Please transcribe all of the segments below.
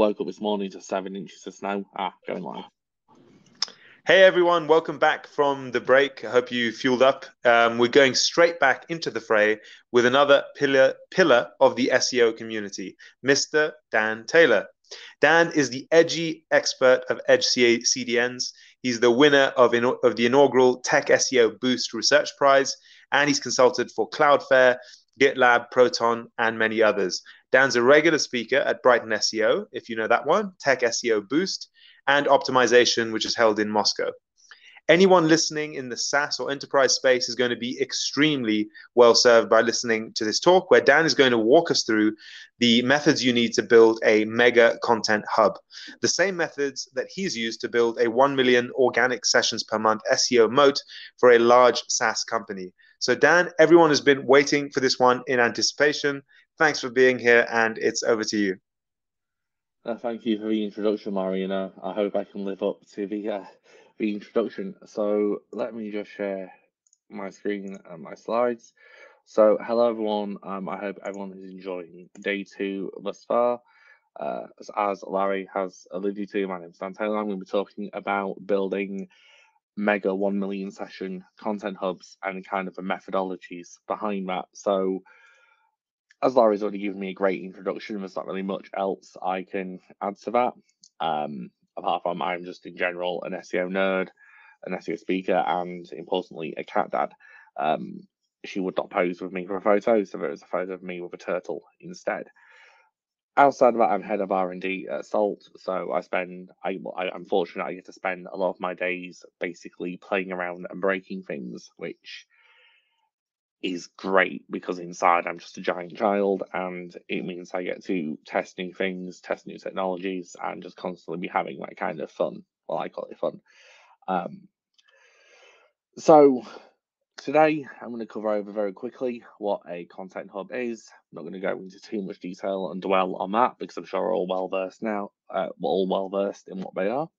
woke up this morning to seven inches of snow. Ah, going live. Hey everyone, welcome back from the break. I hope you fueled up. Um, we're going straight back into the fray with another pillar pillar of the SEO community, Mr. Dan Taylor. Dan is the edgy expert of Edge CDNs. He's the winner of, of the inaugural Tech SEO Boost Research Prize, and he's consulted for Cloudflare, GitLab, Proton, and many others. Dan's a regular speaker at Brighton SEO, if you know that one, Tech SEO Boost, and Optimization, which is held in Moscow. Anyone listening in the SaaS or enterprise space is going to be extremely well served by listening to this talk, where Dan is going to walk us through the methods you need to build a mega content hub. The same methods that he's used to build a 1 million organic sessions per month SEO moat for a large SaaS company. So, Dan, everyone has been waiting for this one in anticipation. Thanks for being here, and it's over to you. Uh, thank you for the introduction, Marina. I hope I can live up to the uh, the introduction. So let me just share my screen and my slides. So hello everyone. Um, I hope everyone is enjoying day two thus far. Uh, as, Larry has alluded to, my name is Dan Taylor. I'm going to be talking about building mega 1 million session content hubs and kind of the methodologies behind that. So, as Larry's already given me a great introduction, there's not really much else I can add to that. Um, apart from I'm just in general an SEO nerd, an SEO speaker, and importantly, a cat dad. Um, she would not pose with me for a photo, so there was a photo of me with a turtle instead outside of that, I'm head of R and D at Salt, so I spend. I, I am fortunate. I get to spend a lot of my days basically playing around and breaking things, which is great because inside I'm just a giant child, and it means I get to test new things, test new technologies, and just constantly be having that kind of fun. Well, I call it fun. Um, so Today, I'm going to cover over very quickly what a content hub is. I'm not going to go into too much detail and dwell on that because I'm sure we're all well versed now, uh, we're all well versed in what they are.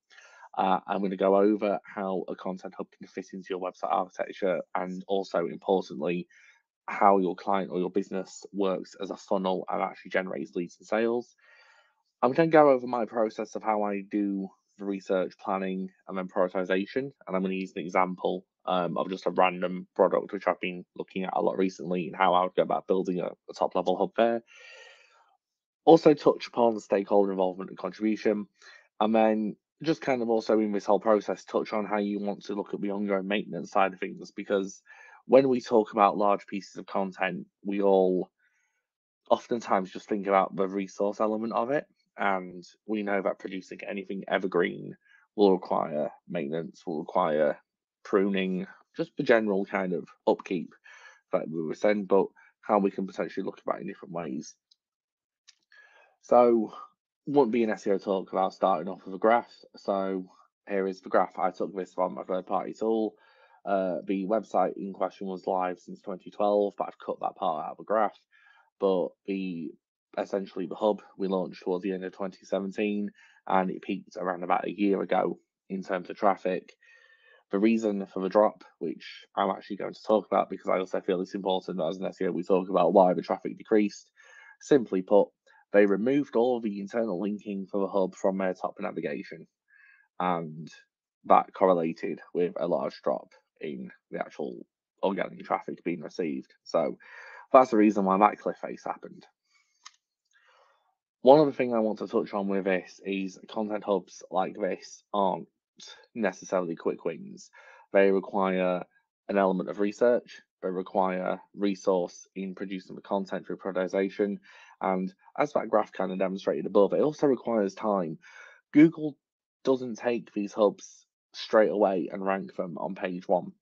Uh, I'm going to go over how a content hub can fit into your website architecture and also importantly, how your client or your business works as a funnel and actually generates leads and sales. I'm going to go over my process of how I do the research, planning, and then prioritization. And I'm going to use an example um, of just a random product, which I've been looking at a lot recently, and how I would go about building a, a top level hub there. Also, touch upon stakeholder involvement and contribution, and then just kind of also in this whole process, touch on how you want to look at the ongoing maintenance side of things because when we talk about large pieces of content, we all oftentimes just think about the resource element of it. And we know that producing anything evergreen will require maintenance, will require pruning, just the general kind of upkeep that we were saying, but how we can potentially look at in different ways. So, wouldn't be an SEO talk without starting off with a graph. So, here is the graph. I took this from a third party tool. Uh, the website in question was live since 2012, but I've cut that part out of the graph. But the essentially the hub we launched towards the end of 2017 and it peaked around about a year ago in terms of traffic the reason for the drop, which I'm actually going to talk about because I also feel it's important that as an SEO we talk about why the traffic decreased. Simply put, they removed all the internal linking for the hub from their top navigation, and that correlated with a large drop in the actual organic traffic being received. So that's the reason why that cliff face happened. One other thing I want to touch on with this is content hubs like this aren't necessarily quick wins. They require an element of research, they require resource in producing the content through prioritization. And as that graph kind of demonstrated above, it also requires time. Google doesn't take these hubs straight away and rank them on page one.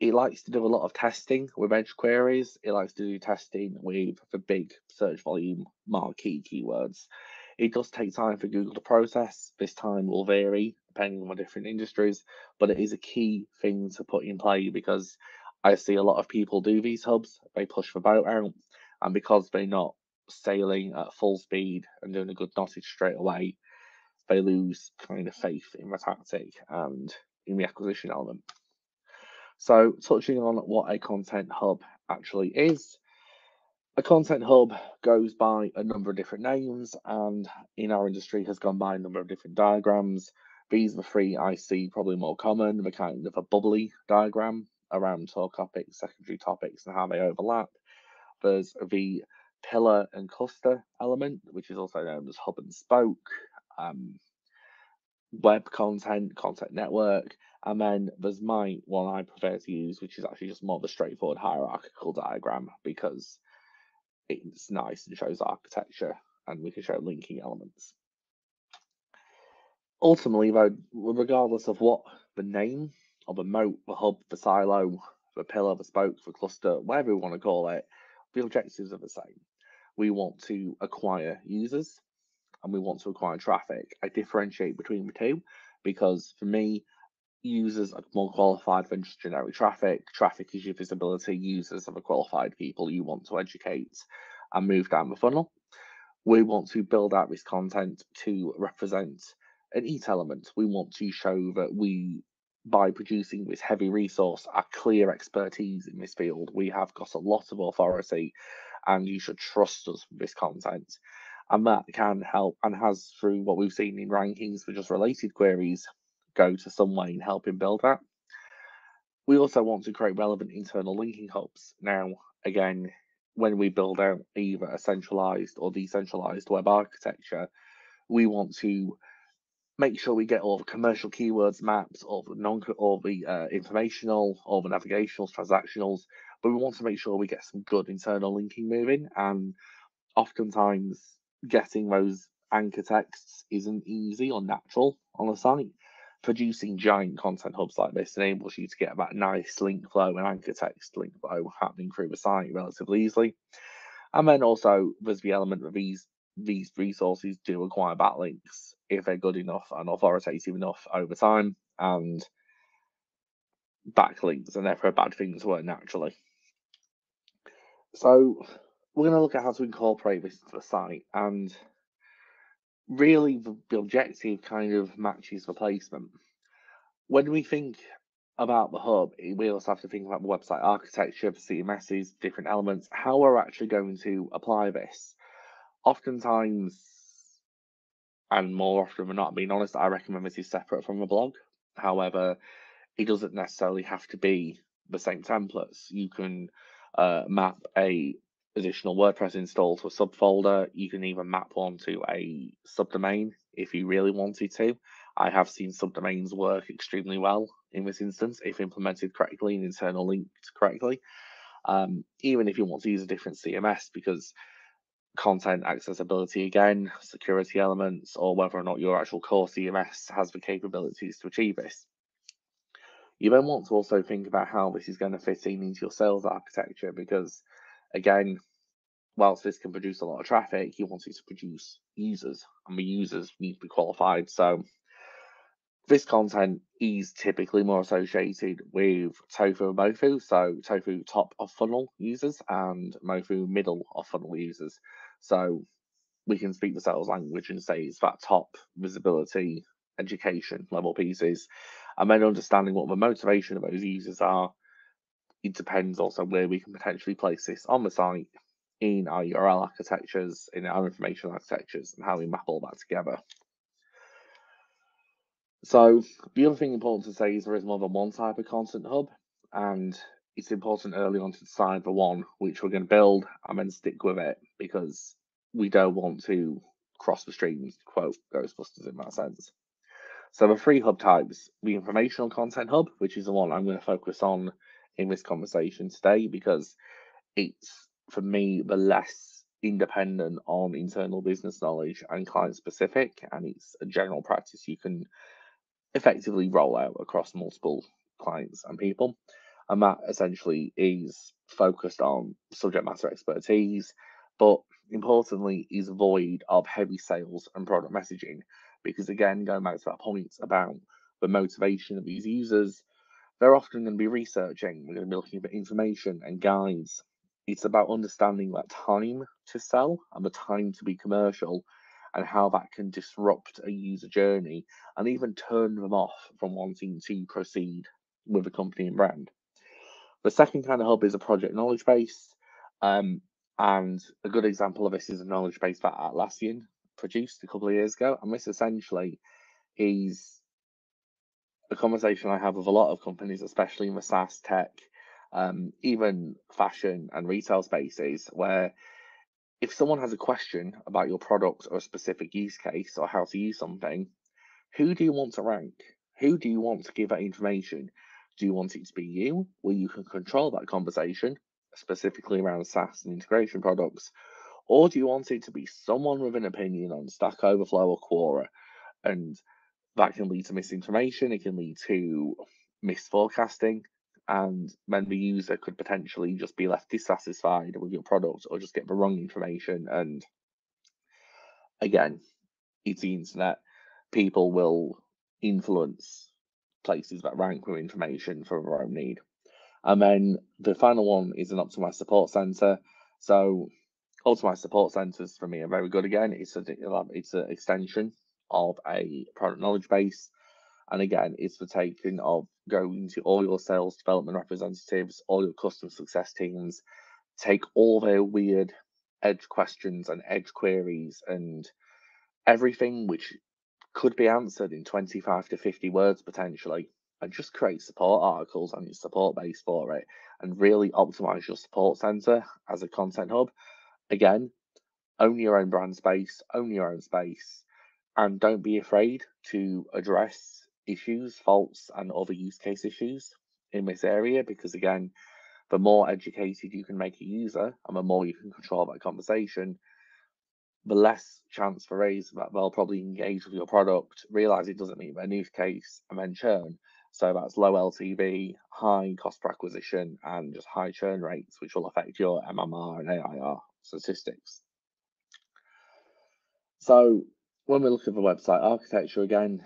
It likes to do a lot of testing with edge queries. It likes to do testing with the big search volume marquee keywords. It does take time for Google to process. This time will vary depending on the different industries, but it is a key thing to put in play because I see a lot of people do these hubs, they push the boat out, and because they're not sailing at full speed and doing a good knottage straight away, they lose kind of faith in the tactic and in the acquisition element. So, touching on what a content hub actually is, a content hub goes by a number of different names and in our industry has gone by a number of different diagrams. These are the three I see probably more common, the kind of a bubbly diagram around top topics, secondary topics and how they overlap. There's the pillar and cluster element, which is also known as hub and spoke, um, web content, content network, and then there's my one I prefer to use, which is actually just more of a straightforward hierarchical diagram because it's nice and shows architecture and we can show linking elements. Ultimately, though, regardless of what the name of the moat, the hub, the silo, the pillar, the spoke, the cluster, whatever we want to call it, the objectives are the same. We want to acquire users and we want to acquire traffic. I differentiate between the two because for me, users are more qualified than just generic traffic. Traffic is your visibility. Users are the qualified people you want to educate and move down the funnel. We want to build out this content to represent an EAT element. We want to show that we, by producing this heavy resource, our clear expertise in this field. We have got a lot of authority and you should trust us with this content. And that can help and has through what we've seen in rankings for just related queries go to some way in helping build that. We also want to create relevant internal linking hubs. Now, again, when we build out either a centralized or decentralized web architecture, we want to make sure we get all the commercial keywords maps, all the non all the uh, informational, all the navigationals, transactionals, but we want to make sure we get some good internal linking moving. And oftentimes, getting those anchor texts isn't easy or natural on a site producing giant content hubs like this enables you to get that nice link flow and anchor text link flow happening through the site relatively easily. And then also there's the element that these these resources do acquire backlinks if they're good enough and authoritative enough over time and backlinks and therefore bad things work naturally. So we're going to look at how to incorporate this into the site and really the, the objective kind of matches the placement. When we think about the hub, we also have to think about the website architecture, the CMSs, different elements, how we're actually going to apply this. Oftentimes, and more often than not, being honest, I recommend this is separate from the blog. However, it doesn't necessarily have to be the same templates. You can uh, map a additional WordPress install to a subfolder. You can even map one to a subdomain if you really wanted to. I have seen subdomains work extremely well in this instance if implemented correctly and internal linked correctly. Um, even if you want to use a different CMS because content accessibility again, security elements, or whether or not your actual core CMS has the capabilities to achieve this. You then want to also think about how this is going to fit in into your sales architecture because again, whilst this can produce a lot of traffic, you want it to produce users, and the users need to be qualified. So this content is typically more associated with Tofu and Mofu. So Tofu top of funnel users and Mofu middle of funnel users. So we can speak the sales language and say it's that top visibility education level pieces. And then understanding what the motivation of those users are it depends also where we can potentially place this on the site in our URL architectures, in our information architectures, and how we map all that together. So the other thing important to say is there is more than one type of content hub, and it's important early on to decide the one which we're going to build and then stick with it because we don't want to cross the streams, quote Ghostbusters in that sense. So the three hub types, the informational content hub, which is the one I'm going to focus on in this conversation today because it's for me the less independent on internal business knowledge and client specific and it's a general practice you can effectively roll out across multiple clients and people and that essentially is focused on subject matter expertise but importantly is void of heavy sales and product messaging because again going back to that point about the motivation of these users they're often going to be researching, we're going to be looking for information and guides. It's about understanding that time to sell and the time to be commercial and how that can disrupt a user journey and even turn them off from wanting to proceed with a company and brand. The second kind of hub is a project knowledge base. Um, And a good example of this is a knowledge base that Atlassian produced a couple of years ago. And this essentially is a conversation I have with a lot of companies, especially in the SaaS tech, um, even fashion and retail spaces, where if someone has a question about your product or a specific use case or how to use something, who do you want to rank? Who do you want to give that information? Do you want it to be you, where you can control that conversation, specifically around SaaS and integration products? Or do you want it to be someone with an opinion on Stack Overflow or Quora? And that can lead to misinformation, it can lead to misforecasting, and then the user could potentially just be left dissatisfied with your product or just get the wrong information. And again, it's the internet. People will influence places that rank with information for their own need. And then the final one is an optimized support center. So optimized support centers for me are very good again. It's a it's an extension of a product knowledge base. And again, it's the taking of going to all your sales development representatives, all your customer success teams, take all their weird edge questions and edge queries and everything which could be answered in 25 to 50 words potentially and just create support articles on your support base for it and really optimize your support center as a content hub. Again, own your own brand space, own your own space, and don't be afraid to address issues, faults, and other use case issues in this area because, again, the more educated you can make a user and the more you can control that conversation, the less chance for is that they'll probably engage with your product, realize it doesn't meet their use case, and then churn. So that's low LTV, high cost per acquisition, and just high churn rates, which will affect your MRR and ARR statistics. So when we look at the website architecture again,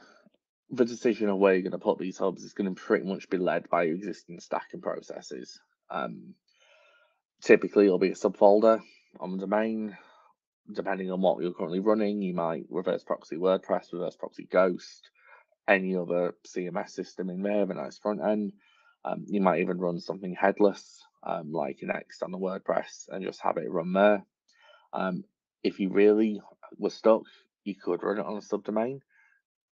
the decision of where you're going to put these hubs is going to pretty much be led by your existing stacking processes. Um, typically, it'll be a subfolder on the domain. Depending on what you're currently running, you might reverse proxy WordPress, reverse proxy Ghost, any other CMS system in there, a nice front end. Um, you might even run something headless, um, like Next on the WordPress, and just have it run there. Um, if you really were stuck, you could run it on a subdomain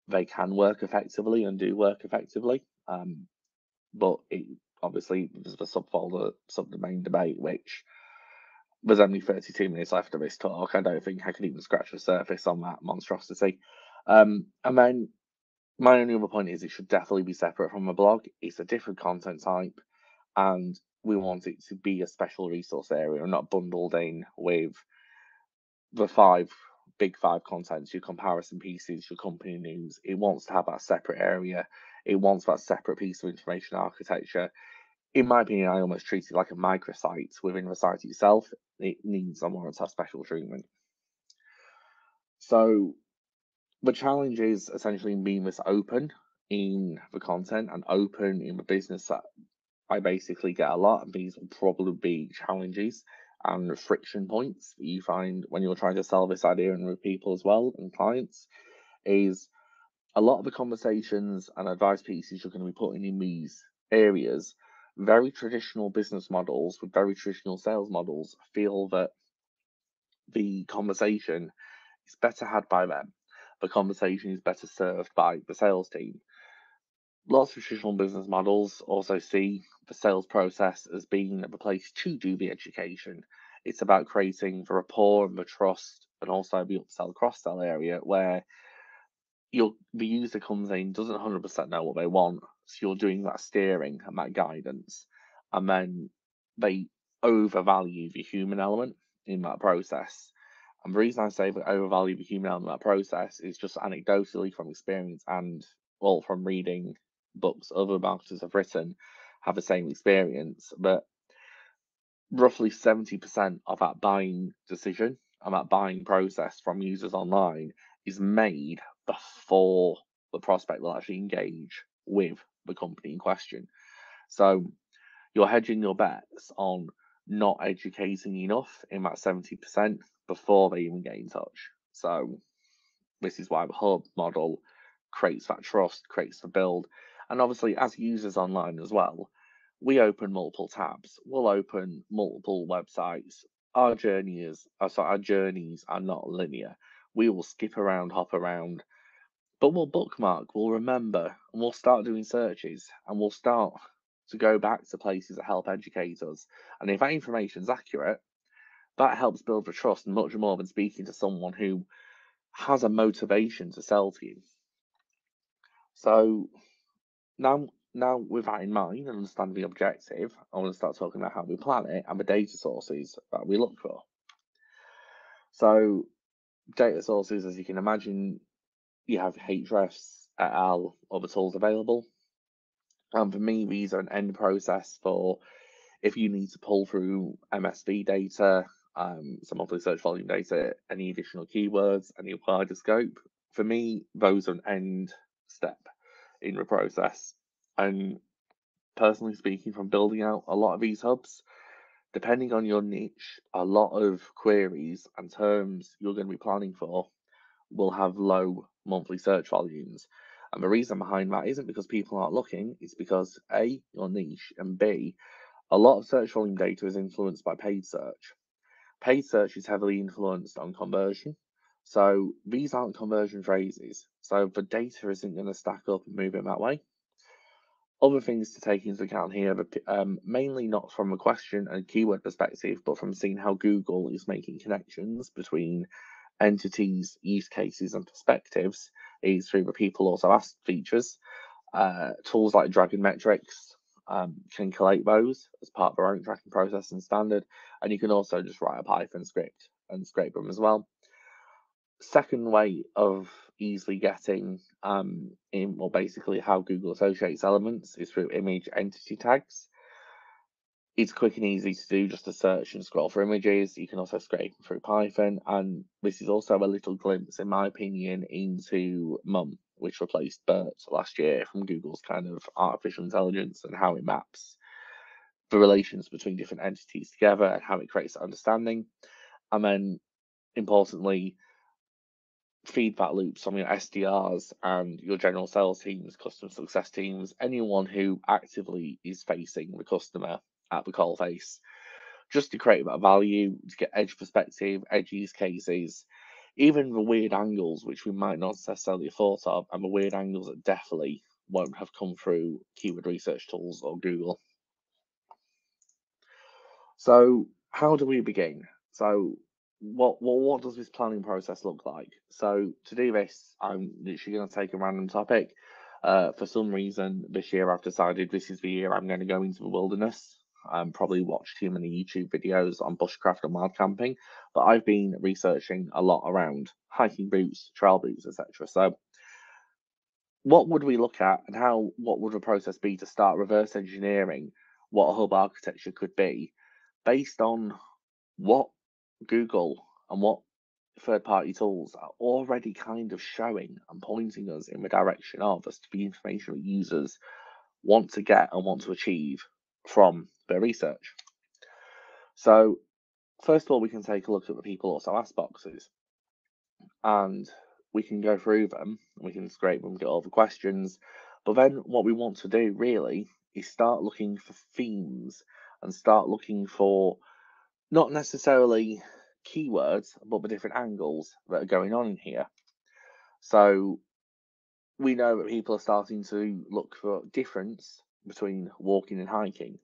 they can work effectively and do work effectively. Um, but it, obviously, there's the subfolder subdomain debate, which there's only 32 minutes left of this talk. I don't think I can even scratch the surface on that monstrosity. Um, and then my only other point is it should definitely be separate from a blog. It's a different content type, and we mm. want it to be a special resource area, and not bundled in with the five big five contents, your comparison pieces, your company news. It wants to have that separate area. It wants that separate piece of information architecture. In my opinion, I almost treat it like a microsite within the site itself. It needs and warrants have special treatment. So the challenge is essentially being this open in the content and open in the business that I basically get a lot, and these will probably be challenges and friction points that you find when you're trying to sell this idea and with people as well and clients is a lot of the conversations and advice pieces you're going to be putting in these areas very traditional business models with very traditional sales models feel that the conversation is better had by them the conversation is better served by the sales team lots of traditional business models also see the sales process as being the place to do the education. It's about creating the rapport and the trust, and also the upsell cross sell area where your the user comes in doesn't 100% know what they want, so you're doing that steering and that guidance, and then they overvalue the human element in that process. And the reason I say that overvalue the human element in that process is just anecdotally from experience and well from reading books other marketers have written have the same experience, but roughly 70% of that buying decision and that buying process from users online is made before the prospect will actually engage with the company in question. So you're hedging your bets on not educating enough in that 70% before they even get in touch. So this is why the hub model creates that trust, creates the build, and obviously, as users online as well, we open multiple tabs. We'll open multiple websites our journeys, uh, sorry, our journeys are not linear. We will skip around, hop around, but we'll bookmark, we'll remember, and we'll start doing searches, and we'll start to go back to places that help educate us. And if that information is accurate, that helps build the trust much more than speaking to someone who has a motivation to sell to you. So now, now with that in mind and understanding the objective, I want to start talking about how we plan it and the data sources that we look for. So data sources, as you can imagine, you have Ahrefs, et al, other tools available. And for me, these are an end process for if you need to pull through MSV data, um, some monthly search volume data, any additional keywords, any wider scope. For me, those are an end step in the process. And personally speaking, from building out a lot of these hubs, depending on your niche, a lot of queries and terms you're going to be planning for will have low monthly search volumes. And the reason behind that isn't because people aren't looking, it's because A, your niche, and B, a lot of search volume data is influenced by paid search. Paid search is heavily influenced on conversion. So these aren't conversion phrases. So the data isn't going to stack up and move in that way. Other things to take into account here, um, mainly not from a question and keyword perspective, but from seeing how Google is making connections between entities, use cases, and perspectives, is through the people also asked features. Uh, tools like Dragon Metrics um, can collate those as part of our own tracking process and standard, and you can also just write a Python script and scrape them as well. Second way of easily getting um, in, well, basically how Google associates elements is through image entity tags. It's quick and easy to do just a search and scroll for images. You can also scrape through Python, and this is also a little glimpse, in my opinion, into MUM, which replaced BERT last year from Google's kind of artificial intelligence and how it maps the relations between different entities together and how it creates understanding. And then, importantly, feedback loops from your SDRs and your general sales teams, customer success teams, anyone who actively is facing the customer at the call face, just to create that value, to get edge perspective, edge use cases, even the weird angles which we might not necessarily have thought of, and the weird angles that definitely won't have come through keyword research tools or Google. So how do we begin? So what what what does this planning process look like? So to do this, I'm literally going to take a random topic. Uh, for some reason, this year I've decided this is the year I'm going to go into the wilderness. Um, probably watch too many YouTube videos on bushcraft and wild camping, but I've been researching a lot around hiking boots, trail boots, etc. So, what would we look at, and how? What would the process be to start reverse engineering what a hub architecture could be, based on what Google and what third party tools are already kind of showing and pointing us in the direction of as to the information that users want to get and want to achieve from their research. So, first of all, we can take a look at the people also ask boxes and we can go through them, we can scrape them, get all the questions. But then, what we want to do really is start looking for themes and start looking for not necessarily keywords, but the different angles that are going on in here. So we know that people are starting to look for difference between walking and hiking.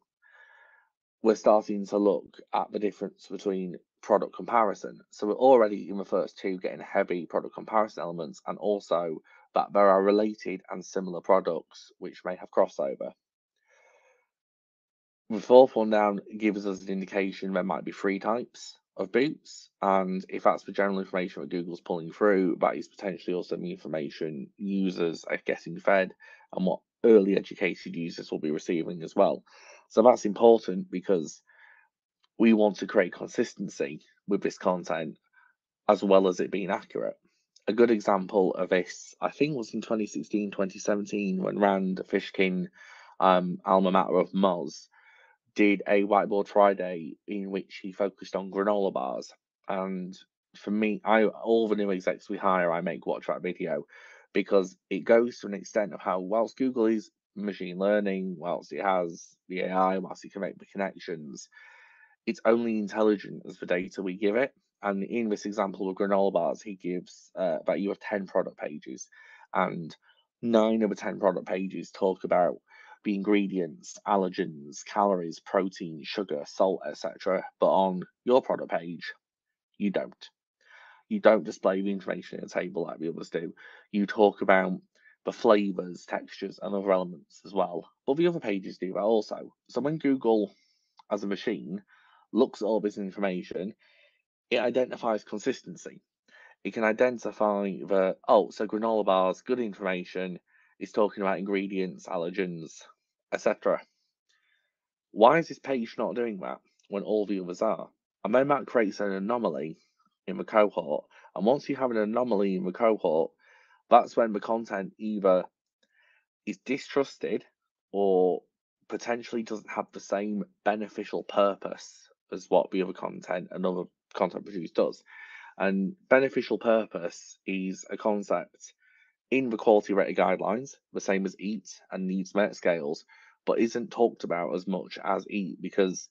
We're starting to look at the difference between product comparison. So we're already in the first two getting heavy product comparison elements and also that there are related and similar products which may have crossover. The fourth one down gives us an indication there might be three types of boots, and if that's the general information that Google's pulling through, that is potentially also the information users are getting fed and what early educated users will be receiving as well. So that's important because we want to create consistency with this content as well as it being accurate. A good example of this, I think, was in 2016, 2017 when Rand Fishkin, um, alma mater of Moz, did a whiteboard Friday in which he focused on granola bars. And for me, I all the new execs we hire, I make watch that video because it goes to an extent of how whilst Google is machine learning, whilst it has the AI, whilst it can make the connections, it's only intelligent as the data we give it. And in this example of granola bars, he gives uh, that you have 10 product pages, and nine of the 10 product pages talk about the ingredients, allergens, calories, protein, sugar, salt, etc. But on your product page, you don't. You don't display the information in a table like the others do. You talk about the flavors, textures, and other elements as well. But the other pages do that also. So when Google, as a machine, looks at all this information, it identifies consistency. It can identify that, oh, so granola bars, good information, is talking about ingredients, allergens, etc. Why is this page not doing that when all the others are? And then that creates an anomaly in the cohort. And once you have an anomaly in the cohort, that's when the content either is distrusted or potentially doesn't have the same beneficial purpose as what the other content another content producer does. And beneficial purpose is a concept in the quality rating guidelines, the same as EAT and needs met scales, but isn't talked about as much as EAT because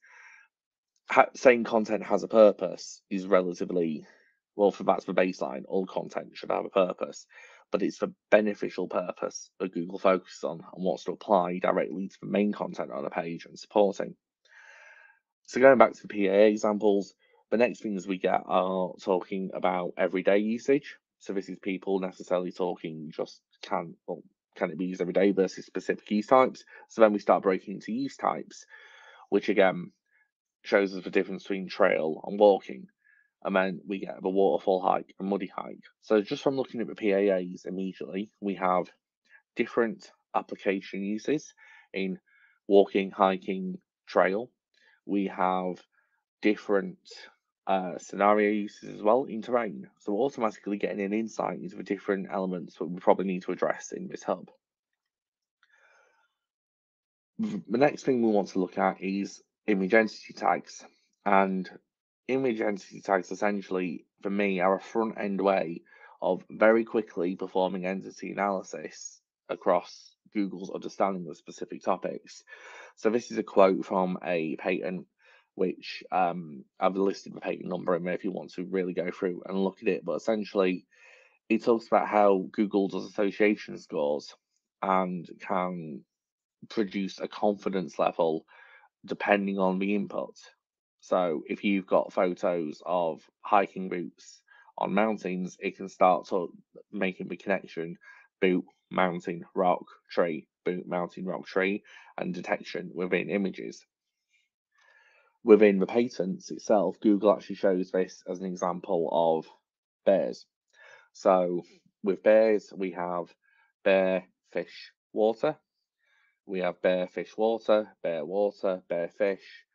saying content has a purpose is relatively well, for that's the baseline. All content should have a purpose, but it's the beneficial purpose that Google focuses on and wants to apply directly to the main content on a page and supporting. So going back to the PAA examples, the next things we get are talking about everyday usage. So this is people necessarily talking just can well, can it be used every day versus specific use types. So then we start breaking into use types, which again shows us the difference between trail and walking. And then we get the waterfall hike and muddy hike. So just from looking at the PAAs immediately, we have different application uses in walking, hiking, trail. We have different uh, scenario uses as well in terrain. So we're automatically getting an insight into the different elements that we probably need to address in this hub. The next thing we want to look at is image entity tags. And image entity tags essentially, for me, are a front end way of very quickly performing entity analysis across Google's understanding of specific topics. So this is a quote from a patent which um, I've listed the patent number in there if you want to really go through and look at it. But essentially, it talks about how Google does association scores and can produce a confidence level depending on the input. So if you've got photos of hiking boots on mountains, it can start to making the connection boot, mountain, rock, tree, boot, mountain, rock, tree, and detection within images within the patents itself, Google actually shows this as an example of bears. So with bears, we have bear, fish, water. We have bear, fish, water, bear, water, bear, fish,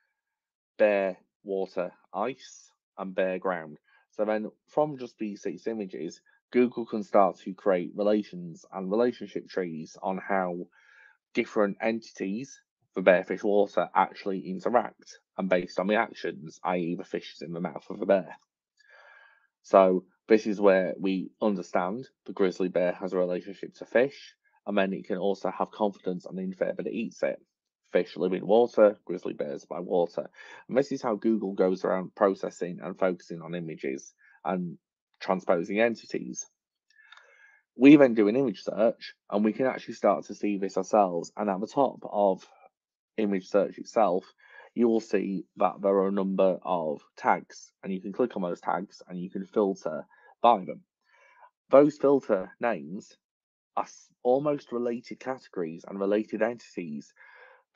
bear, water, ice, and bare ground. So then from just these six images, Google can start to create relations and relationship trees on how different entities for bear, fish, water actually interact and based on the actions, i.e., the fish is in the mouth of a bear. So this is where we understand the grizzly bear has a relationship to fish, and then it can also have confidence and infer that it eats it. Fish live in water, grizzly bears by water. And this is how Google goes around processing and focusing on images and transposing entities. We then do an image search and we can actually start to see this ourselves. And at the top of image search itself, you will see that there are a number of tags and you can click on those tags and you can filter by them. Those filter names are almost related categories and related entities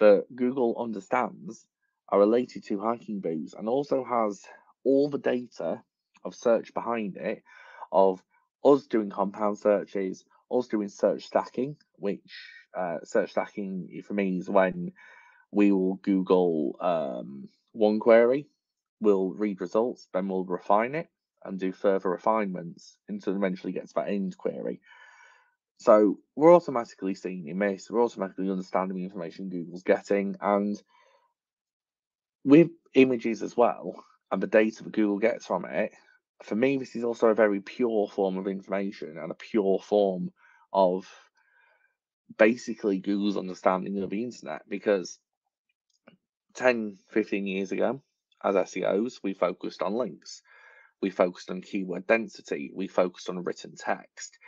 that Google understands are related to hiking boots and also has all the data of search behind it of us doing compound searches, us doing search stacking, which uh, search stacking for me is when we will Google um, one query, we'll read results, then we'll refine it and do further refinements until eventually gets that end query. So we're automatically seeing in this, we're automatically understanding the information Google's getting, and with images as well, and the data that Google gets from it, for me, this is also a very pure form of information and a pure form of basically Google's understanding of the internet because 10, 15 years ago, as SEOs, we focused on links, we focused on keyword density, we focused on written text.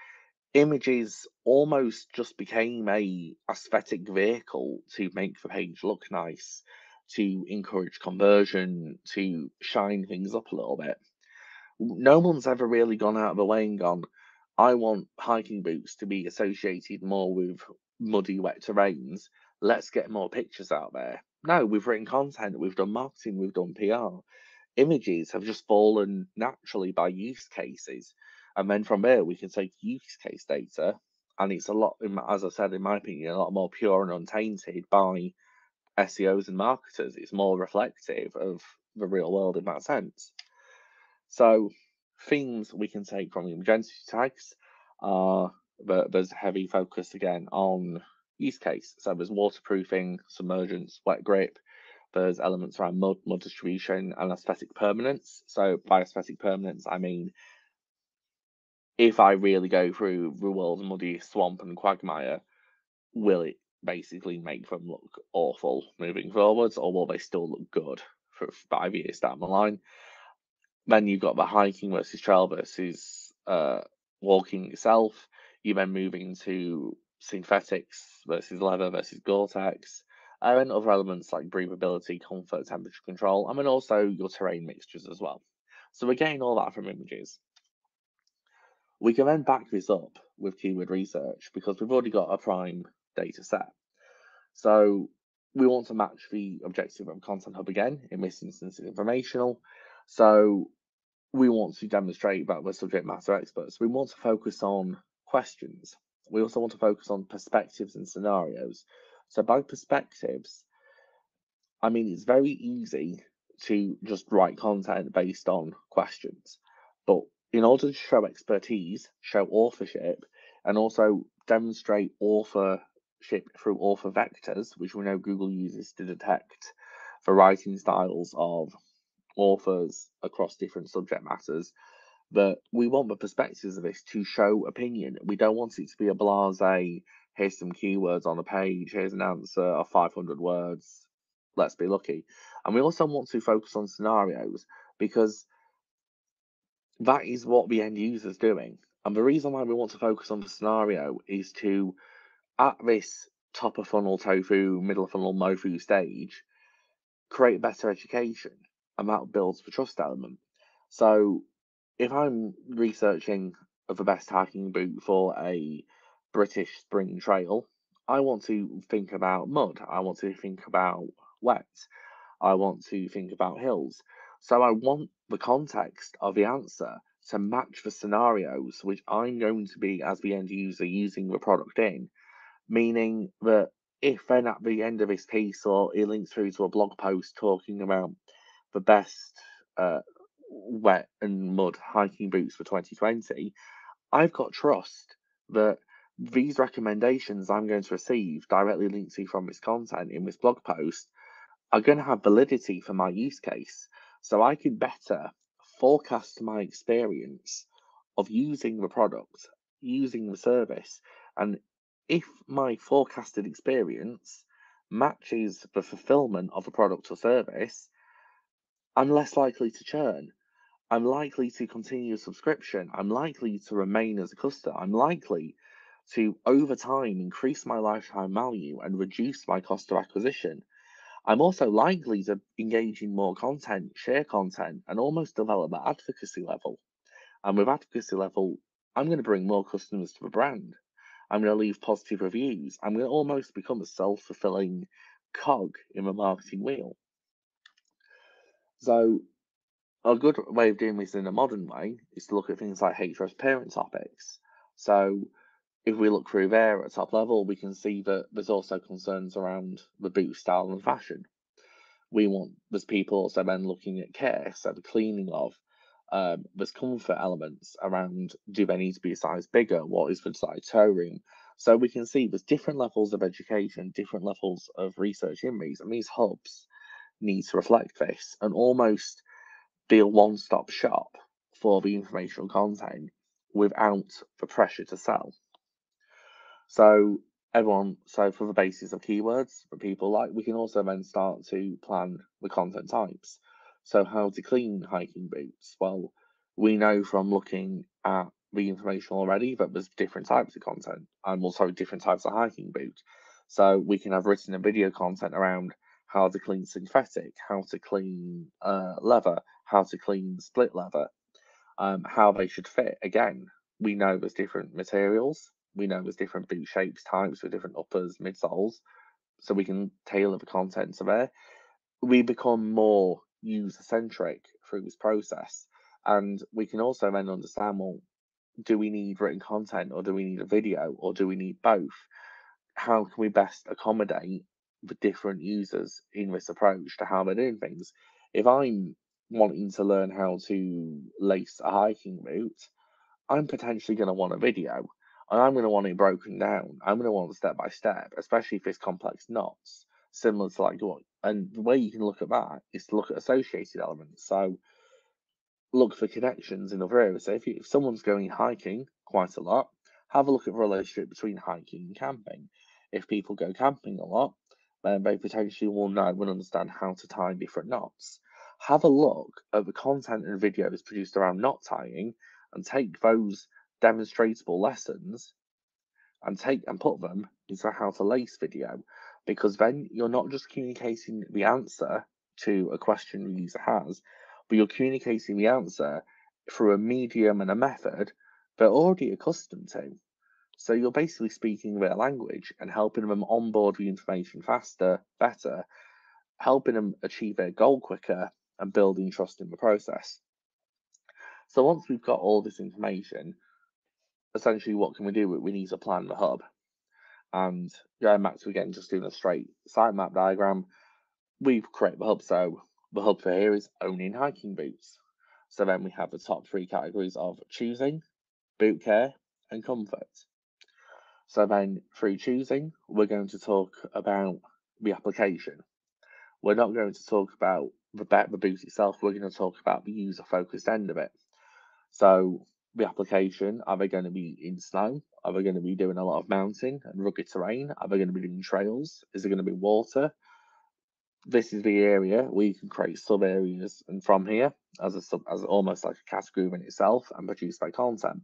Images almost just became a aesthetic vehicle to make the page look nice, to encourage conversion, to shine things up a little bit. No one's ever really gone out of the way and gone, I want hiking boots to be associated more with muddy, wet terrains. Let's get more pictures out there. No, we've written content, we've done marketing, we've done PR. Images have just fallen naturally by use cases. And then from there, we can take use case data, and it's a lot, as I said, in my opinion, a lot more pure and untainted by SEOs and marketers. It's more reflective of the real world in that sense. So, themes we can take from the identity tags are there's heavy focus again on use case. So there's waterproofing, submergence, wet grip. There's elements around mud, mud distribution, and aesthetic permanence. So by aesthetic permanence, I mean if I really go through the world's muddy swamp and quagmire, will it basically make them look awful moving forwards, or will they still look good for five years down the line? Then you've got the hiking versus trail versus uh, walking itself. You then move into synthetics versus leather versus Gore-Tex, and other elements like breathability, comfort, temperature control, and then also your terrain mixtures as well. So we're getting all that from images. We can then back this up with keyword research because we've already got a prime data set. So we want to match the objective of Content Hub again. In this instance, it's informational. So we want to demonstrate that we're subject matter experts. We want to focus on questions. We also want to focus on perspectives and scenarios. So by perspectives, I mean it's very easy to just write content based on questions. But in order to show expertise, show authorship, and also demonstrate authorship through author vectors, which we know Google uses to detect the writing styles of authors across different subject matters, that we want the perspectives of this to show opinion. We don't want it to be a blase, here's some keywords on a page, here's an answer of 500 words, let's be lucky. And we also want to focus on scenarios because that is what the end user is doing. And the reason why we want to focus on the scenario is to, at this top of funnel tofu, middle of funnel mofu stage, create better education. And that builds the trust element. So if I'm researching the best hiking boot for a British spring trail, I want to think about mud. I want to think about wet. I want to think about hills. So I want the context of the answer to match the scenarios which I'm going to be, as the end user, using the product in. Meaning that if then at the end of this piece or it links through to a blog post talking about the best uh, wet and mud hiking boots for 2020, I've got trust that these recommendations I'm going to receive directly linked to from this content in this blog post are going to have validity for my use case. So I can better forecast my experience of using the product, using the service. And if my forecasted experience matches the fulfillment of a product or service, I'm less likely to churn. I'm likely to continue a subscription. I'm likely to remain as a customer. I'm likely to, over time, increase my lifetime value and reduce my cost of acquisition. I'm also likely to engage in more content, share content, and almost develop at advocacy level. And with advocacy level, I'm going to bring more customers to the brand. I'm going to leave positive reviews. I'm going to almost become a self fulfilling cog in the marketing wheel. So, a good way of doing this in a modern way is to look at things like Ahrefs parent topics. So, if we look through there at top level, we can see that there's also concerns around the boot style and fashion. We want there's people also then looking at care, so the cleaning of. Um, there's comfort elements around do they need to be a size bigger? What is the size toe room? So we can see there's different levels of education, different levels of research in these, and these hubs need to reflect this and almost be a one-stop shop for the informational content without the pressure to sell. So everyone, so for the basis of keywords for people like, we can also then start to plan the content types. So, how to clean hiking boots? Well, we know from looking at the information already that there's different types of content and also different types of hiking boot. So, we can have written and video content around how to clean synthetic, how to clean uh, leather, how to clean split leather, um, how they should fit. Again, we know there's different materials, we know there's different boot shapes, types with different uppers, midsoles, so we can tailor the content to there. We become more user centric through this process, and we can also then understand well, do we need written content or do we need a video or do we need both? How can we best accommodate the different users in this approach to how they're doing things? If I'm wanting to learn how to lace a hiking boot, I'm potentially going to want a video and I'm going to want it broken down. I'm going to want it step by step, especially if it's complex knots, similar to like what. And the way you can look at that is to look at associated elements. So look for connections in other areas. So if, you, if someone's going hiking quite a lot, have a look at the relationship between hiking and camping. If people go camping a lot, then they potentially will know and understand how to tie different knots. Have a look at the content and videos produced around knot tying and take those demonstrable lessons and take and put them into a how to lace video because then you're not just communicating the answer to a question the user has, but you're communicating the answer through a medium and a method they're already accustomed to. So you're basically speaking their language and helping them onboard the information faster, better, helping them achieve their goal quicker and building trust in the process. So once we've got all this information, essentially what can we do? We need to plan the hub. And going back to again just doing a straight sitemap diagram, we've created the hub. So the hub for here is owning hiking boots. So then we have the top three categories of choosing, boot care, and comfort. So then through choosing, we're going to talk about the application. We're not going to talk about the, the boot itself, we're going to talk about the user focused end of it. So the application, are they going to be in snow? Are they going to be doing a lot of mountain and rugged terrain? Are they going to be doing trails? Is there going to be water? This is the area where you can create sub areas and from here as a sub as almost like a category in itself and produce that content.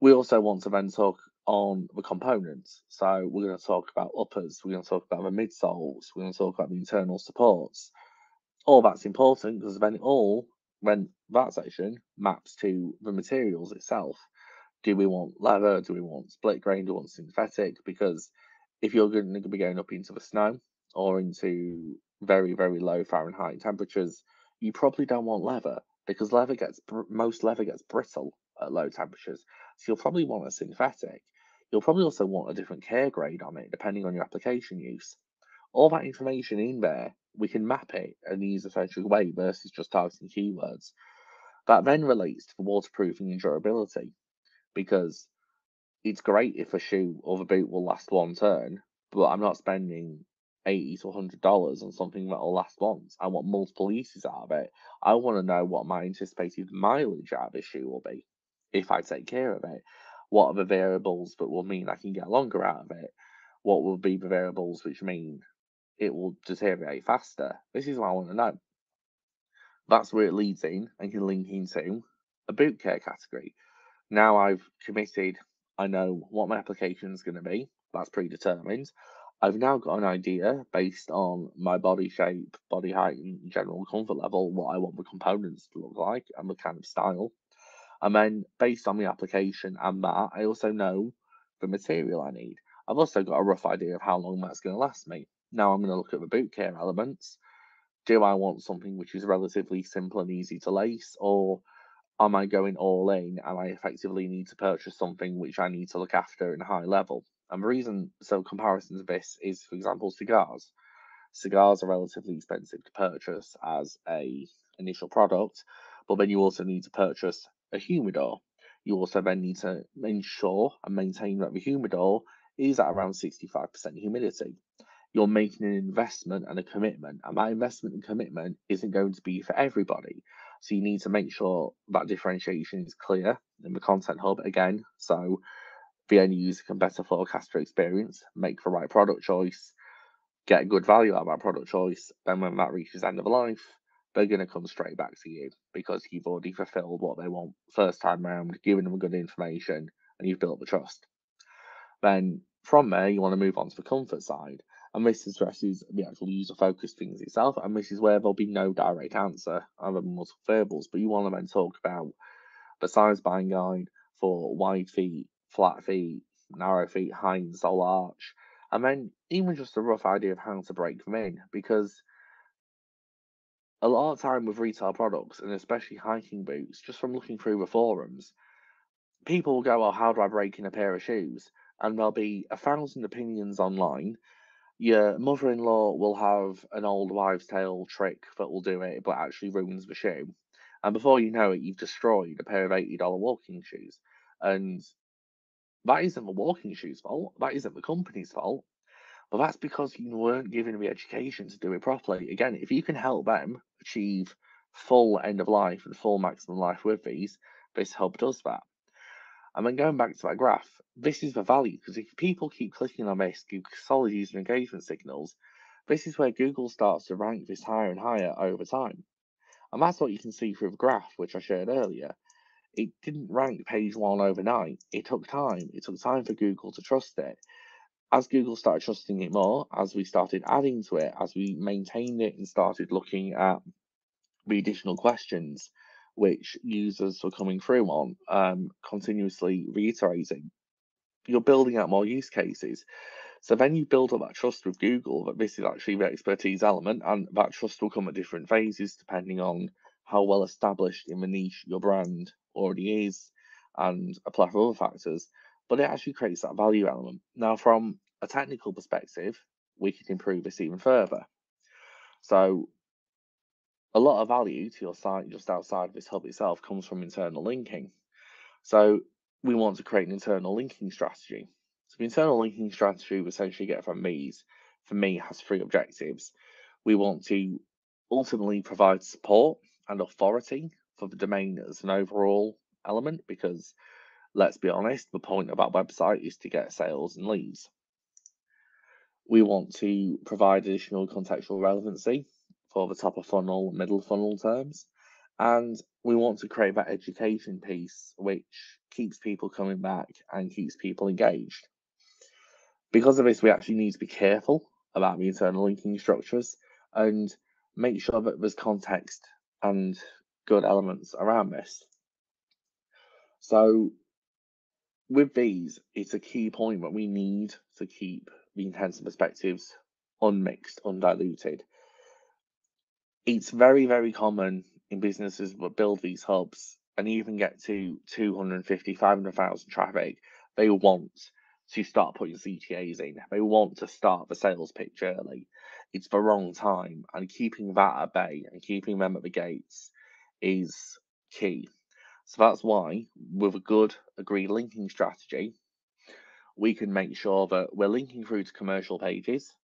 We also want to then talk on the components. So we're going to talk about uppers, we're going to talk about the midsoles, we're going to talk about the internal supports. All that's important because then it all when that section maps to the materials itself. Do we want leather? Do we want split grain? Do we want synthetic? Because if you're going to be going up into the snow or into very, very low Fahrenheit temperatures, you probably don't want leather because leather gets most leather gets brittle at low temperatures. So you'll probably want a synthetic. You'll probably also want a different care grade on it depending on your application use. All that information in there we can map it in a user-centric way versus just targeting keywords. That then relates to the waterproofing and durability because it's great if a shoe or the boot will last one turn, but I'm not spending eighty to hundred dollars on something that will last once. I want multiple uses out of it. I want to know what my anticipated mileage out of this shoe will be if I take care of it. What are the variables that will mean I can get longer out of it? What will be the variables which mean it will deteriorate faster. This is what I want to know. That's where it leads in and can link into a boot care category. Now I've committed, I know what my application is going to be. That's predetermined. I've now got an idea based on my body shape, body height, and general comfort level, what I want the components to look like and the kind of style. And then based on the application and that, I also know the material I need. I've also got a rough idea of how long that's going to last me. Now I'm going to look at the boot care elements. Do I want something which is relatively simple and easy to lace, or am I going all in and I effectively need to purchase something which I need to look after in a high level? And the reason, so comparison to this is, for example, cigars. Cigars are relatively expensive to purchase as a initial product, but then you also need to purchase a humidor. You also then need to ensure and maintain that the humidor is at around 65% humidity you're making an investment and a commitment. And that investment and commitment isn't going to be for everybody. So you need to make sure that differentiation is clear in the content hub again. So the end user can better forecast their experience, make the right product choice, get good value out of that product choice. Then when that reaches end of life, they're going to come straight back to you because you've already fulfilled what they want first time round, giving them good information, and you've built the trust. Then from there, you want to move on to the comfort side. And this addresses the actual user focused things itself. And this is where there'll be no direct answer other than multiple variables. But you want to then talk about the size buying guide for wide feet, flat feet, narrow feet, high and sole arch. And then even just a rough idea of how to break them in. Because a lot of time with retail products and especially hiking boots, just from looking through the forums, people will go, Oh, how do I break in a pair of shoes? And there'll be a thousand opinions online your mother-in-law will have an old wives' tale trick that will do it, but actually ruins the shoe. And before you know it, you've destroyed a pair of eighty dollar walking shoes. And that isn't the walking shoes' fault. That isn't the company's fault. But that's because you weren't given the education to do it properly. Again, if you can help them achieve full end of life and full maximum life with these, this hub does that. And then going back to that graph, this is the value because if people keep clicking on this, give solid user engagement signals, this is where Google starts to rank this higher and higher over time. And that's what you can see through the graph, which I shared earlier. It didn't rank page one overnight. It took time. It took time for Google to trust it. As Google started trusting it more, as we started adding to it, as we maintained it and started looking at the additional questions, which users were coming through on, um, continuously reiterating. You're building out more use cases. So then you build up that trust with Google that this is actually the expertise element, and that trust will come at different phases depending on how well established in the niche your brand already is and a plethora of other factors. But it actually creates that value element. Now, from a technical perspective, we can improve this even further. So a lot of value to your site just outside of this hub itself comes from internal linking. So we want to create an internal linking strategy. So the internal linking strategy we essentially get from these, for me, has three objectives. We want to ultimately provide support and authority for the domain as an overall element because let's be honest, the point of our website is to get sales and leads. We want to provide additional contextual relevancy for the top of funnel, middle funnel terms. And we want to create that education piece which keeps people coming back and keeps people engaged. Because of this, we actually need to be careful about the internal linking structures and make sure that there's context and good elements around this. So with these, it's a key point that we need to keep the intents and perspectives unmixed, undiluted it's very, very common in businesses that build these hubs and even get to 250, 500,000 traffic. They want to start putting CTAs in. They want to start the sales pitch early. It's the wrong time, and keeping that at bay and keeping them at the gates is key. So that's why, with a good agreed linking strategy, we can make sure that we're linking through to commercial pages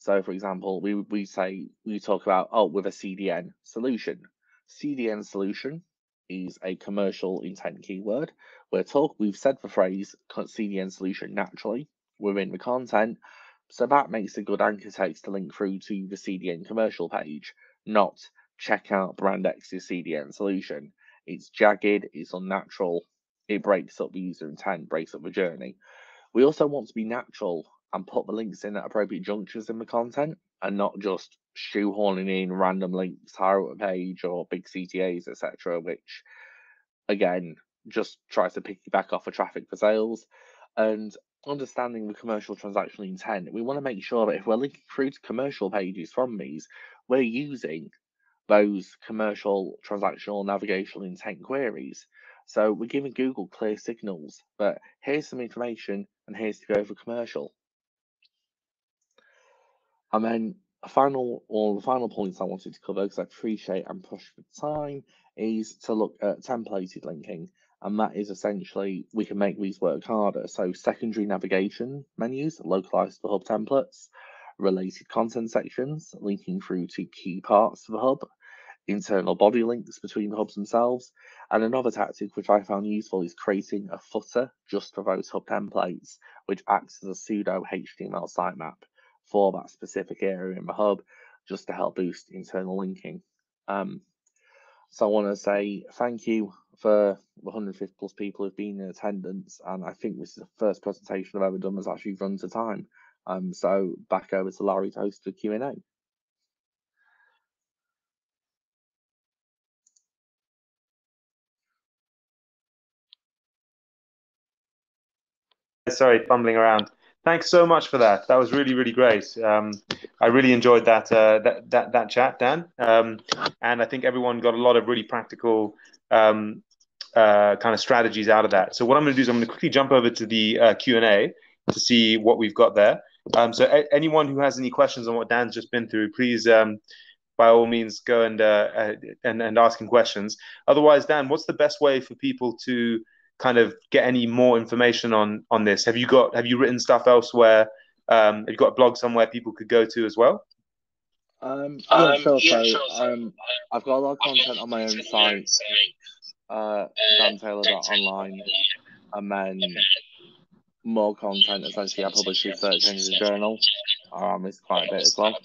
so, for example, we we say we talk about oh with a CDN solution. CDN solution is a commercial intent keyword. We're talk we've said the phrase CDN solution naturally within the content, so that makes a good anchor text to link through to the CDN commercial page, not check out brand X's CDN solution. It's jagged, it's unnatural, it breaks up the user intent, breaks up the journey. We also want to be natural and put the links in at appropriate junctures in the content and not just shoehorning in random links up a page or big CTAs, etc., which again just tries to piggyback off of traffic for sales. And understanding the commercial transactional intent, we want to make sure that if we're linking through to commercial pages from these, we're using those commercial transactional navigational intent queries. So we're giving Google clear signals that here's some information and here's to go for commercial. And then a final, or the final points I wanted to cover, because I appreciate and push for time, is to look at templated linking. And that is essentially, we can make these work harder. So secondary navigation menus, localized to hub templates, related content sections, linking through to key parts of the hub, internal body links between the hubs themselves. And another tactic which I found useful is creating a footer just for those hub templates, which acts as a pseudo HTML sitemap for that specific area in the hub just to help boost internal linking. Um, so I want to say thank you for the 150 plus people who've been in attendance, and I think this is the first presentation I've ever done that's actually run to time. Um, so back over to Larry to host the Q and A. Sorry, fumbling around. Thanks so much for that. That was really, really great. Um, I really enjoyed that, uh, that that that chat, Dan. Um, and I think everyone got a lot of really practical um, uh, kind of strategies out of that. So what I'm going to do is I'm going to quickly jump over to the uh, Q and A to see what we've got there. Um, so a- anyone who has any questions on what Dan's just been through, please um, by all means go and uh, uh, and and ask him questions. Otherwise, Dan, what's the best way for people to kind of get any more information on on this? Have you got have you written stuff elsewhere? Um, have you got a blog somewhere people could go to as well? Um, yeah, um, sure. Yeah, so, sure. Um, I've got a lot of content on my own site, uh, dantaylor.online, and then more content. Essentially, I publish research in Search Engine Journal. Um, it's quite a bit as well.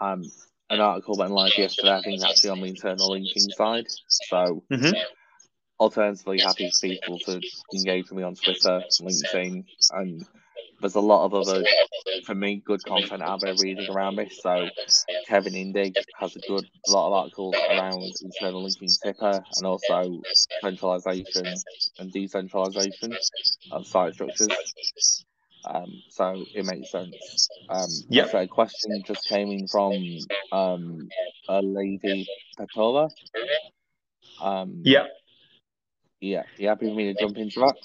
Um, an article went live yesterday. I think actually on the internal linking side. So, mm-hmm. Alternatively, happy for people to engage with me on Twitter, LinkedIn, and there's a lot of other, for me, good content out there reading around this. So Kevin Indig has a good lot of articles around internal linking Tipper and also centralization and decentralization of site structures. Um, so it makes sense. Um, yeah. So a question just came in from um, a lady Petova. Um, yeah. Yeah. You happy for me to jump into that?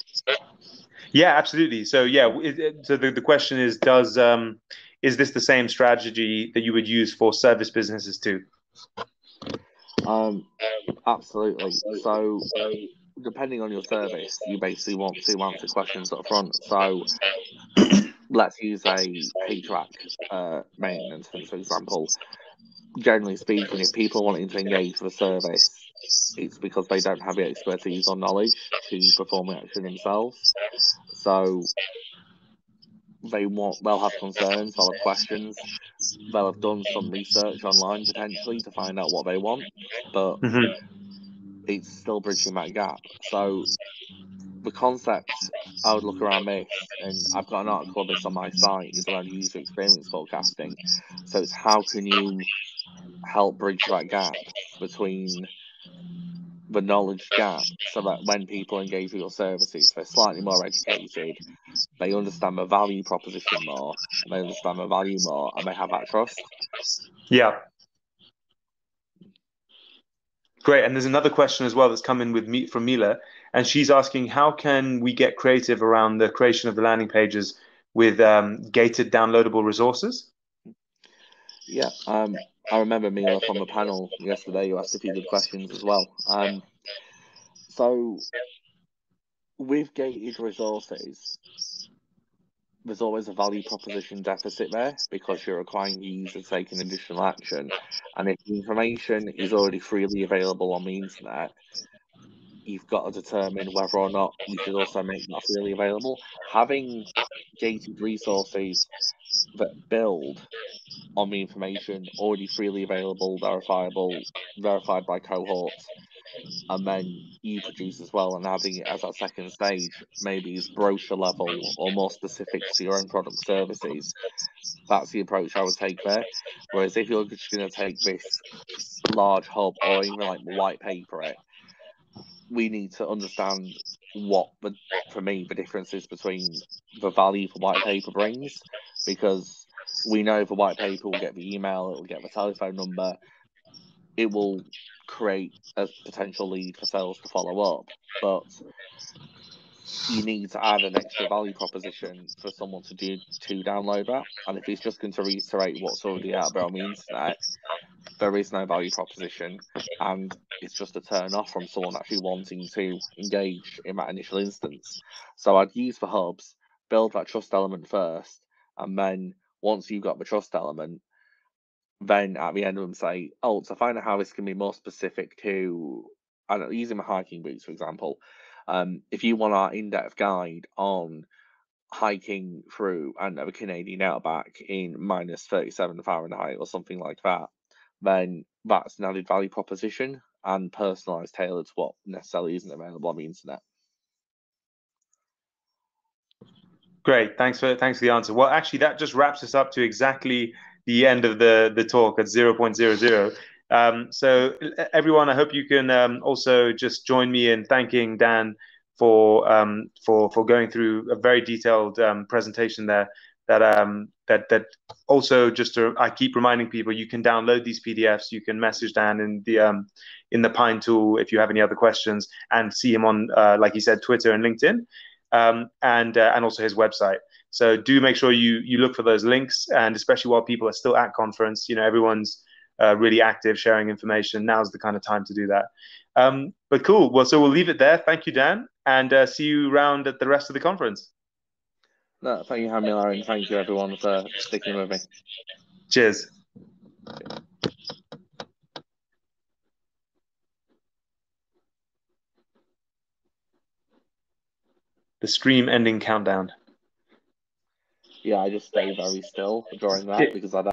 Yeah, absolutely. So yeah, it, it, so the, the question is, does um, is this the same strategy that you would use for service businesses too? Um, absolutely. So depending on your service, you basically want to answer questions up front. So let's use a HVAC uh, maintenance, for example. Generally speaking, if people wanting to engage with a service, it's because they don't have the expertise or knowledge to perform the action themselves. So they want they'll have concerns, they'll have questions, they'll have done some research online potentially to find out what they want, but mm-hmm. it's still bridging that gap. So the concept I would look around this, and I've got an article this on my site, is around user experience forecasting. So it's how can you help bridge that gap between the knowledge gap so that when people engage with your services, they're slightly more educated, they understand the value proposition more, they understand the value more, and they have that trust. Yeah. Great. And there's another question as well that's come in with me from Mila, and she's asking how can we get creative around the creation of the landing pages with um, gated downloadable resources? Yeah, um, I remember Mila from the panel yesterday. You asked a few good questions as well. Um, so, with gated resources, there's always a value proposition deficit there because you're requiring users to take an additional action. And if the information is already freely available on the internet, you've got to determine whether or not you should also make that freely available. Having gated resources that build on the information already freely available, verifiable, verified by cohorts, and then you produce as well and adding it as a second stage, maybe is brochure level or more specific to your own product services. That's the approach I would take there. Whereas if you're just going to take this large hub or even like white paper it, we need to understand what the for me the difference is between the value for white paper brings because we know the white paper will get the email, it will get the telephone number, it will create a potential lead for sales to follow up. But you need to add an extra value proposition for someone to do to download that. And if it's just going to reiterate what's already out there on the internet, there is no value proposition, and it's just a turn off from someone actually wanting to engage in that initial instance. So I'd use the hubs, build that trust element first, and then once you've got the trust element, then at the end of them say, oh, to find out how this can be more specific to, I don't using my hiking boots, for example, um, if you want our in-depth guide on hiking through, I don't know, a Canadian outback in minus 37 Fahrenheit or something like that, then that's an added value proposition and personalized tailored to what necessarily isn't available on the internet. Great, thanks for thanks for the answer. Well, actually, that just wraps us up to exactly the end of the the talk at 0.00. Um, so everyone, I hope you can um, also just join me in thanking Dan for um, for for going through a very detailed um, presentation there. That um, that that also just to, I keep reminding people you can download these PDFs. You can message Dan in the um, in the Pine tool if you have any other questions, and see him on uh, like he said Twitter and LinkedIn, and uh, and also his website. So do make sure you you look for those links, and especially while people are still at conference, you know everyone's uh, really active, sharing information. Now's the kind of time to do that. Um, but cool. Well, so we'll leave it there. Thank you, Dan, and uh, see you around at the rest of the conference. No, thank you, Larry, and thank you everyone for sticking with me. Cheers. The stream ending countdown. Yeah, I just stay very still during that because I